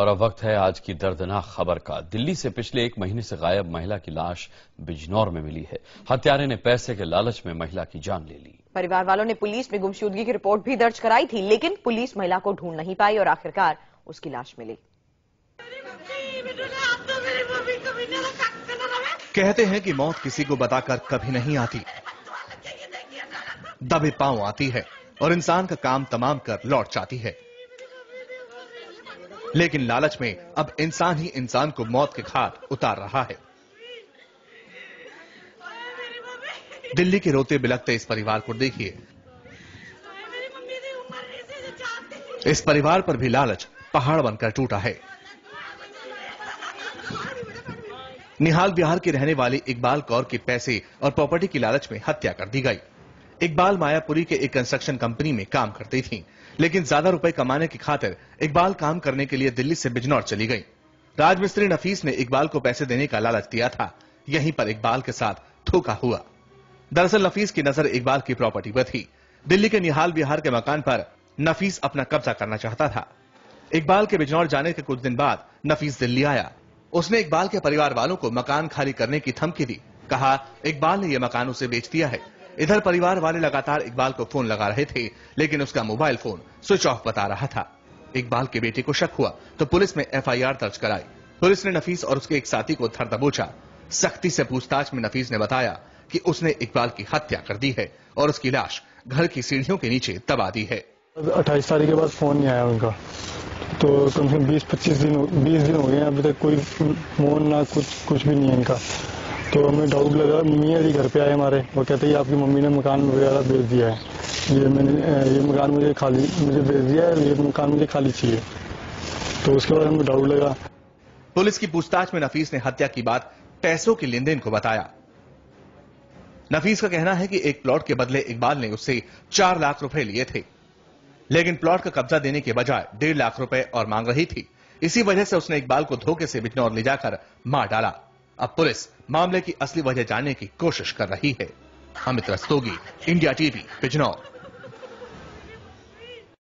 और अब वक्त है आज की दर्दनाक खबर का। दिल्ली से पिछले एक महीने से गायब महिला की लाश बिजनौर में मिली है। हत्यारे ने पैसे के लालच में महिला की जान ले ली। परिवार वालों ने पुलिस में गुमशुदगी की रिपोर्ट भी दर्ज कराई थी लेकिन पुलिस महिला को ढूंढ नहीं पाई और आखिरकार उसकी लाश मिली। कहते हैं कि मौत किसी को बताकर कभी नहीं आती। दबे पाँव आती है और इंसान का काम तमाम कर लौट जाती है। लेकिन लालच में अब इंसान ही इंसान को मौत के घाट उतार रहा है। दिल्ली के रोते बिलकते इस परिवार को देखिए। इस परिवार पर भी लालच पहाड़ बनकर टूटा है। निहाल बिहार के रहने वाले इकबाल कौर के पैसे और प्रॉपर्टी की लालच में हत्या कर दी गई। इकबाल मायापुरी के एक कंस्ट्रक्शन कंपनी में काम करती थी। लेकिन ज़्यादा रुपए कमाने की खातिर इकबाल काम करने के लिए दिल्ली से बिजनौर चली गई। राजमिस्त्री नफीस ने इकबाल को पैसे देने का लालच दिया था। यहीं पर इकबाल के साथ धोखा हुआ। दरअसल नफीस की नज़र इकबाल की प्रॉपर्टी पर थी। दिल्ली के निहाल बिहार के मकान पर नफीस अपना कब्जा करना चाहता था। इकबाल के बिजनौर जाने के कुछ दिन बाद नफीस दिल्ली आया। उसने इकबाल के परिवार वालों को मकान खाली करने की धमकी दी। कहा, इकबाल ने यह मकान उसे बेच दिया है। इधर परिवार वाले लगातार इकबाल को फ़ोन लगा रहे थे, लेकिन उसका मोबाइल फ़ोन स्विच ऑफ़ बता रहा था। इकबाल के बेटे को शक हुआ तो पुलिस में एफआईआर दर्ज कराई। पुलिस ने नफीस और उसके एक साथी को धर दबोचा। सख्ती से पूछताछ में नफीस ने बताया कि उसने इकबाल की हत्या कर दी है और उसकी लाश घर की सीढ़ियों के नीचे दबा दी है। अट्ठाईस तारीख के बाद फ़ोन नहीं आया उनका। तो कम से कम बीस, पच्चीस दिन बीस दिन हो गए अभी तक कोई फ़ोन ना, कुछ कुछ भी नहीं है इनका। तो हमें डाउट लगा, मियाँ जी घर पे आए हमारे। वो कहते हैं आपकी मम्मी ने मकान वगैरह बेच दिया है। ये मैंने ये मकान मुझे खाली, मुझे बेच दिया है, ये मकान मुझे खाली चाहिए। तो उसके बाद हमें डाउट लगा। पुलिस की पूछताछ में नफीस ने हत्या की बात पैसों के लेन देन को बताया। नफीस का कहना है कि एक प्लॉट के बदले इकबाल ने उससे चार लाख रुपए लिए थे। लेकिन प्लॉट का कब्जा देने के बजाय डेढ़ लाख रुपए और मांग रही थी। इसी वजह से उसने इकबाल को धोखे से बिजनौर ले जाकर मार डाला। अब पुलिस मामले की असली वजह जानने की कोशिश कर रही है। Amit Rastogi, India TV, Bijnor.